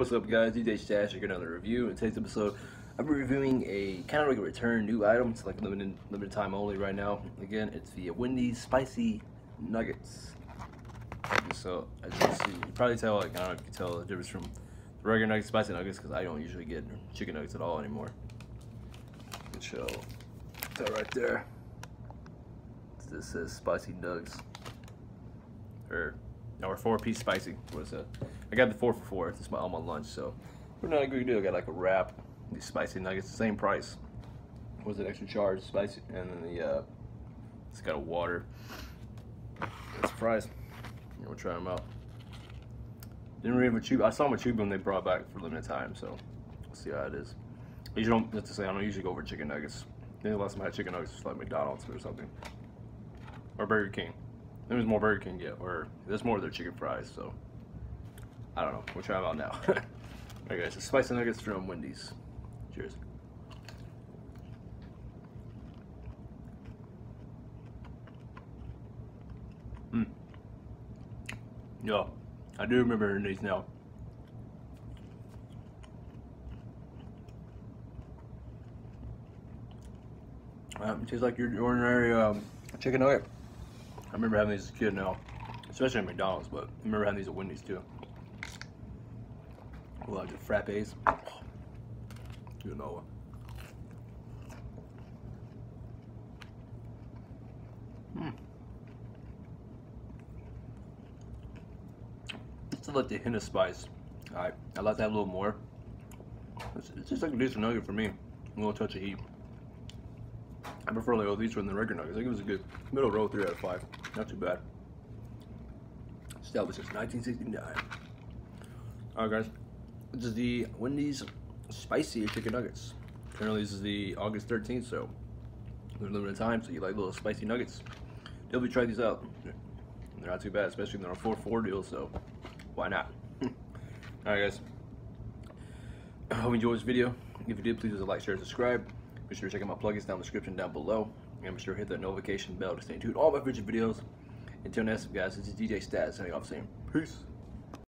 What's up guys, DJ Stash here, another review. In today's episode, I'm reviewing a kind of like a return new item. It's like limited limited time only right now. Again, it's the Wendy's Spicy Nuggets. So as you can see, you probably tell like I don't know if you can tell the difference from the regular nuggets, spicy nuggets, because I don't usually get chicken nuggets at all anymore. Show that right there. This says spicy nugs. Or or four piece spicy. Is that? I got the four for four. It's my all my lunch, so we're not a good deal. I got like a wrap, these spicy nuggets, the same price. Was it extra charge, spicy, and then the uh, it's got a water. That's the price. We'll try them out. Didn't really have a tube. I saw them a tube when they brought back for a limited time, so we'll see how it is. You don't have to say I don't usually go over chicken nuggets. I the last time I had chicken nuggets was like McDonald's or something, or Burger King. There's more Burger King yet, or there's more of their chicken fries. So I don't know. We'll try them out now. Alright guys, the spicy nuggets from Wendy's. Cheers. Hmm. Yeah, I do remember these now. Um, tastes like your ordinary um, chicken nugget. I remember having these as a kid now, especially at McDonald's, but I remember having these at Wendy's too. We like the frappes. You know. Hmm. Still like the hint of spice. I I like that a little more. It's, it's just like a decent nugget for me. A little touch of heat. I prefer like these from the regular nuggets. I think it was a good middle row, three out of five. Not too bad. Established since 1969. Alright guys, this is the Wendy's Spicy Chicken Nuggets. Apparently this is the August 13th, so they're limited time, so you like little spicy nuggets. Definitely try these out. They're not too bad, especially when they're on 4-4 deal, so why not? Alright guys, I hope you enjoyed this video. If you did, please just like, share, and subscribe. Be sure to check out my plugins down in the description down below. And be sure to hit that notification bell to stay tuned to all my future videos. Until next time, guys, this is DJ Stash signing off saying peace.